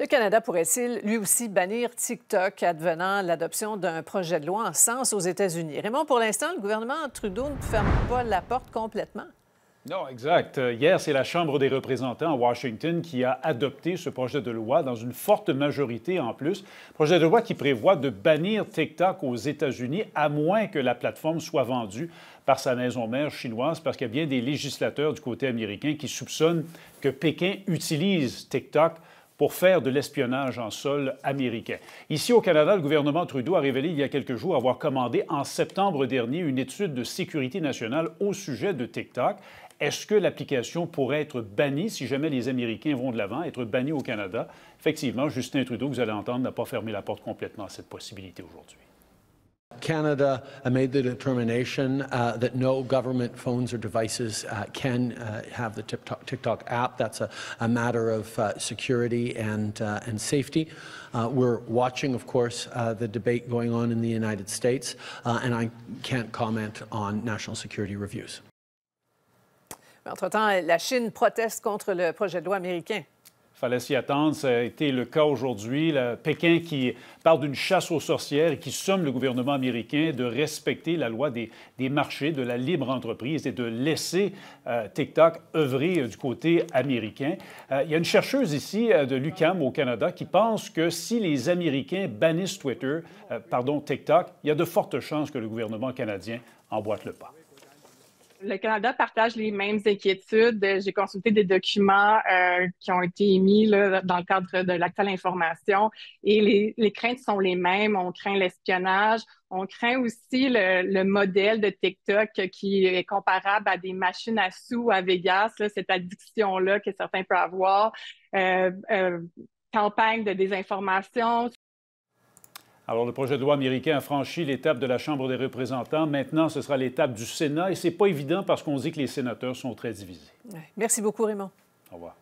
Le Canada pourrait-il lui aussi bannir TikTok advenant l'adoption d'un projet de loi en sens aux États-Unis? Raymond, pour l'instant, le gouvernement Trudeau ne ferme pas la porte complètement. Non, exact. Hier, c'est la Chambre des représentants à Washington qui a adopté ce projet de loi dans une forte majorité en plus. Projet de loi qui prévoit de bannir TikTok aux États-Unis à moins que la plateforme soit vendue par sa maison mère chinoise, parce qu'il y a bien des législateurs du côté américain qui soupçonnent que Pékin utilise TikTok pour faire de l'espionnage en sol américain. Ici au Canada, le gouvernement Trudeau a révélé il y a quelques jours avoir commandé en septembre dernier une étude de sécurité nationale au sujet de TikTok. Est-ce que l'application pourrait être bannie si jamais les Américains vont de l'avant, être bannie au Canada? Effectivement, Justin Trudeau, vous allez entendre, n'a pas fermé la porte complètement à cette possibilité aujourd'hui. Canada made the determination uh, that no government phones or devices uh, can uh, have the TikTok, TikTok, app. That's a, a matter of security and, and safety. we're watching, of course, the debate going on in the United States, and I can't comment on national security reviews. Entre-temps, la Chine proteste contre le projet de loi américain. Fallait s'y attendre. Ça a été le cas aujourd'hui. Pékin qui parle d'une chasse aux sorcières et qui somme le gouvernement américain de respecter la loi des, marchés, de la libre entreprise et de laisser euh, TikTok œuvrer euh, du côté américain. Euh, il y a une chercheuse ici de l'UCAM au Canada qui pense que si les Américains bannissent Twitter, pardon, TikTok, il y a de fortes chances que le gouvernement canadien emboîte le pas le Canada partage les mêmes inquiétudes. J'ai consulté des documents euh, qui ont été émis dans le cadre de l'accès à l'information et les, craintes sont les mêmes. On craint l'espionnage. On craint aussi le, le, modèle de TikTok qui est comparable à des machines à sous à Vegas, cette addiction-là que certains peuvent avoir. Euh, euh, campagne de désinformation alors, le projet de loi américain a franchi l'étape de la Chambre des représentants. Maintenant, ce sera l'étape du Sénat. Et ce n'est pas évident parce qu'on dit que les sénateurs sont très divisés. Merci beaucoup, Raymond. Au revoir.